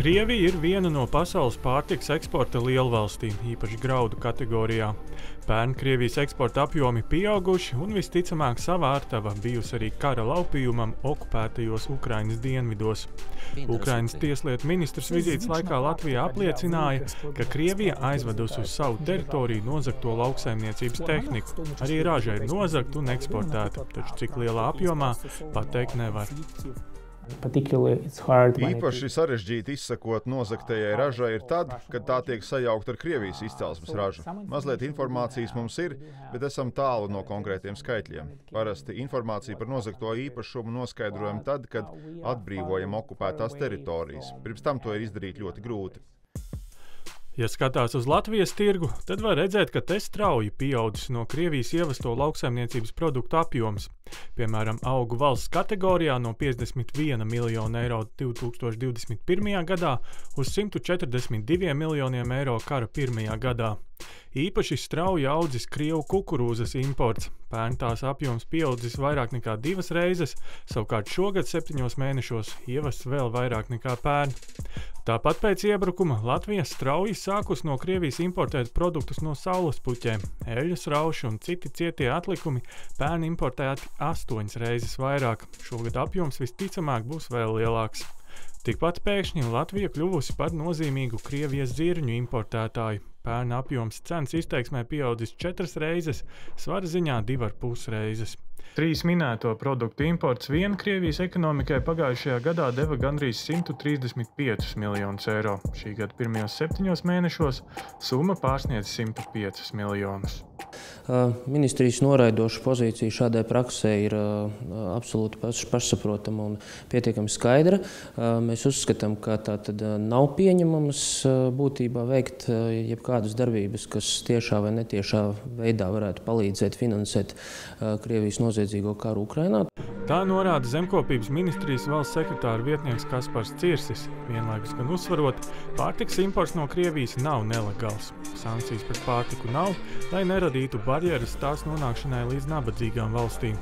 Krievija ir viena no pasaules pārtikas eksporta lielvalstīm, īpaši graudu kategorijā. Pērn Krievijas eksporta apjomi pieauguši un visticamāk savā ārtava bijusi arī kara laupījumam okupētajos Ukrainas dienvidos. Ukrainas tieslietu ministrs vizītes laikā Latvijā apliecināja, ka Krievija aizvedusi uz savu teritoriju nozagto lauksaimniecības tehniku. Arī raža ir nozagta un eksportēta, taču cik lielā apjomā pateikt nevar. Īpaši sarežģīti izsakot nozagtajai ražai ir tad, kad tā tiek sajaukta ar Krievijas izcelsmes ražu. Mazliet informācijas mums ir, bet esam tālu no konkrētiem skaitļiem. Parasti informāciju par nozagto īpašumu noskaidrojam tad, kad atbrīvojam okupētās teritorijas. Pirms tam to ir izdarīt ļoti grūti. Ja skatās uz Latvijas tirgu, tad var redzēt, ka te strauji pieaudzis no Krievijas ievesto lauksaimniecības produktu apjoms. Piemēram, augu valsts kategorijā no 51 miljonu eiro 2021. gadā uz 142 miljoniem eiro kara pirmajā gadā. Īpaši strauji audzis krievu kukurūzas imports. Pērn tās apjoms pieaudzis vairāk nekā divas reizes, savukārt šogad septiņos mēnešos ievests vēl vairāk nekā pērn. Tāpat pēc iebrukuma Latvija strauji sākus no Krievijas importēt produktus no saules puķiem. Eļļas, rauši un citi cietie atlikumi pērn importēti astoņas reizes vairāk. Šogad apjoms visticamāk būs vēl lielāks. Tikpat pēkšņi Latvija kļuvusi par nozīmīgu Krievijas zirņu importētāju. Pērn apjoms cenas izteiksmē pieaudzis četras reizes, svara ziņā divas pusreizes. Trīs minēto produktu imports vien Krievijas ekonomikai pagājušajā gadā deva gandrīz 135 miljonus eiro. Šī gada pirmajos septiņos mēnešos summa pārsniedz 105 miljonus. Ministrijas noraidoša pozīcija šādai praksē ir absolūti pašsaprotama un pietiekami skaidra. Mēs uzskatām, ka tā tad nav pieņemams būtībā veikt jebkādas darbības, kas tiešā vai netiešā veidā varētu palīdzēt finansēt Krievijas noziedzīgo karu Ukrainā. Tā norāda Zemkopības ministrijas valsts sekretāra vietnieks Kaspars Cirsis. Vienlaikus gan uzsverot, pārtiks imports no Krievijas nav nelegāls. Sankcijas pret pārtiku nav, lai neradītu barjeras tās nonākšanai līdz nabadzīgām valstīm.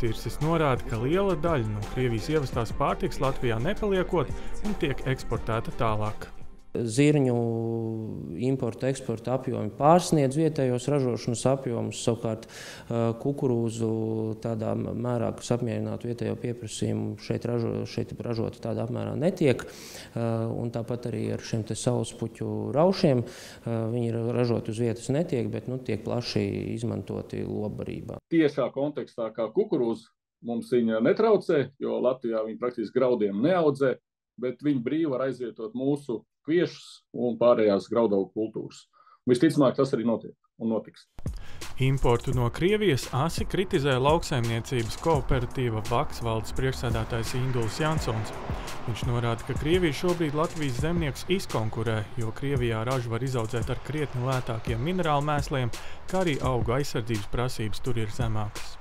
Cirsis norāda, ka liela daļa no Krievijas ievestās pārtiks Latvijā nepaliekot un tiek eksportēta tālāk. Zirņu importa, eksporta apjomi pārsniedz vietējos ražošanas apjomus, savukārt kukurūzu tādā mērā, kas apmierinātu vietējo pieprasījumu, šeit, ražo, šeit ražota tādā apmērā netiek. Un tāpat arī ar šiem saulespuķu raušiem viņi ir ražoti uz vietas netiek, bet nu, tiek plaši izmantoti lobarībā. Tiešā kontekstā kā kukurūza mums viņa netraucē, jo Latvijā viņi praktiski graudiem neaudzē, bet viņi brīvi var aizvietot mūsu kviešus un pārējās graudaugu kultūras. Visticamāk, tas arī notiek un notiks. Importu no Krievijas asi kritizē lauksaimniecības kooperatīva Vaks valdes priekšsēdētājs Induls Jansons. Viņš norāda, ka Krievija šobrīd Latvijas zemniekus izkonkurē, jo Krievijā ražu var izaudzēt ar krietni lētākiem minerālu mēsliem, kā arī auga aizsardzības prasības tur ir zemākas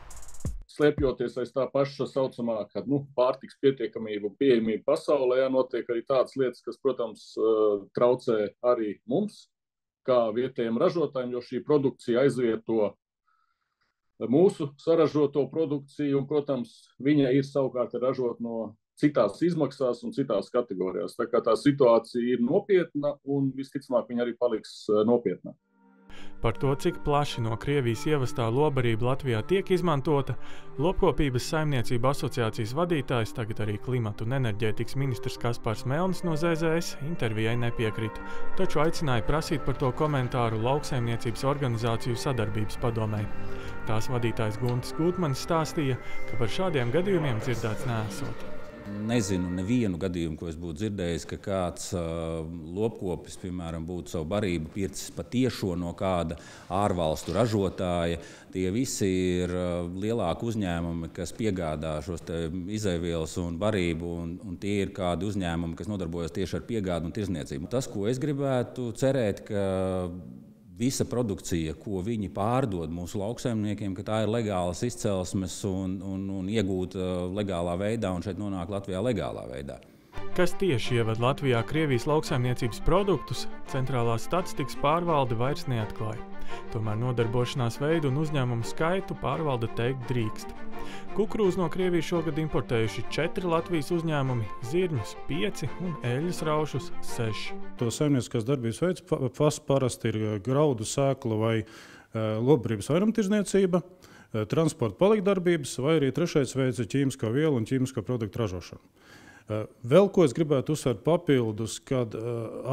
slēpjoties aiz tā paša saucamā ka, nu, pārtiks pietiekamība un pieejamība pasaulē, jā, notiek arī tādas lietas, kas, protams, traucē arī mums, kā vietējiem ražotājiem, jo šī produkcija aizvieto mūsu saražoto produkciju, un, protams, viņa ir savukārt ražot no citās izmaksās un citās kategorijās. Tā kā tā situācija ir nopietna, un visticamāk, viņa arī paliks nopietna. Par to, cik plaši no Krievijas ievestā lobarība Latvijā tiek izmantota, Lopkopības saimniecību asociācijas vadītājs, tagad arī klimata un enerģētikas ministrs Kaspars Melnis no ZZS intervijai nepiekrita, taču aicināja prasīt par to komentāru lauksaimniecības organizāciju sadarbības padomē. Tās vadītājs Guntis Gutmanis stāstīja, ka par šādiem gadījumiem dzirdēts nesot nezinu nevienu gadījumu, ko es būtu dzirdējis, ka kāds uh, lopkopis, piemēram, būtu savu barību pircis patiešo no kāda ārvalstu ražotāja. Tie visi ir uh, lielāki uzņēmumi, kas piegādā šos izaivielas un barību, un, un tie ir kādi uzņēmumi, kas nodarbojas tieši ar piegādu un tirzniecību. Tas, ko es gribētu cerēt, ka visa produkcija, ko viņi pārdod mūsu lauksaimniekiem, ka tā ir legālas izcelsmes un, un, un iegūta legālā veidā, un šeit nonāk Latvijā legālā veidā. Kas tieši ievada Latvijā Krievijas lauksaimniecības produktus, centrālās statistikas pārvalde vairs neatklāja. Tomēr nodarbošanās veidu un uzņēmumu skaitu pārvalde teikt drīkst. Kukurūzu no Krievijas šogad importējuši četri Latvijas uzņēmumi, zirņus pieci un eļļas raušus seši. To saimnieciskās darbības veids parasti ir graudu sēkla vai lopbrības vairumtirdzniecība, transporta palikdarbības, vai arī trešais veids ir ķīmiskā viela un ķīmiskā produktu ražošana. Eh, vēl ko es gribētu uzsvērt papildus, kad eh,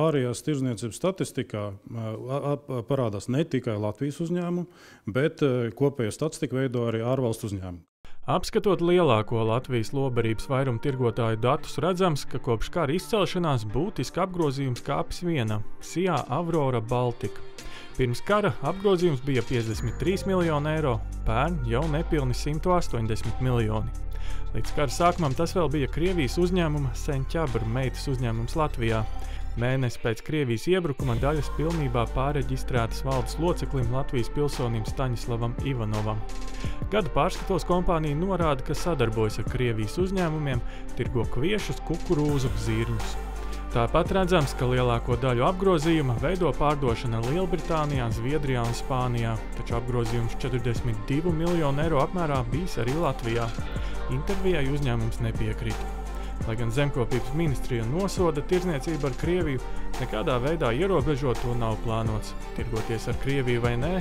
ārējās tirzniecības statistikā eh, parādās ne tikai Latvijas uzņēmumi, bet kopējo statistiku veido arī ārvalstu uzņēmumi. Apskatot lielāko Latvijas lobarības vairumu tirgotāju datus, redzams, ka kopš kara izcelšanās būtiski apgrozījums kāpis viena - Sijā Aurora Baltica. Pirms kara apgrozījums bija 53 miljoni eiro, pērn jau nepilni 180 miljoni. Līdz kara sākumam tas vēl bija Krievijas uzņēmuma Senčabra meitas uzņēmums Latvijā. Mēnesi pēc Krievijas iebrukuma daļas pilnībā pāreģistrētas valdes loceklim Latvijas pilsonim Staņislavam Ivanovam. Gada pārskatos kompānija norāda, ka sadarbojas ar Krievijas uzņēmumiem, tirgo kviešus, kukurūzu, zirņus. Tāpat redzams, ka lielāko daļu apgrozījuma veido pārdošana Lielbritānijā, Zviedrijā un Spānijā, taču apgrozījums 42 miljonu eiro apmērā bijis arī Latvijā. Intervijai uzņēmums nepiekrita. Lai gan zemkopības ministrija nosoda tirzniecību ar Krieviju, nekādā veidā ierobežot to nav plānots. Tirgoties ar Krieviju vai nē,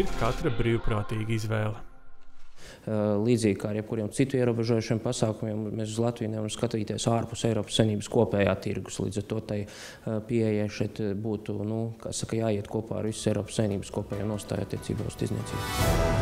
ir katra brīvprātīga izvēle. Līdzīgi kā ar jebkuriem citu ierobežojušiem pasākumiem, mēs uz Latviju nevaram skatīties ārpus Eiropas Savienības kopējā tirgus. Līdz ar to tai pieejai šeit būtu nu, saka, jāiet kopā ar visu Eiropas Savienības kopējo nostāju attiecībā uz tirdzniecību.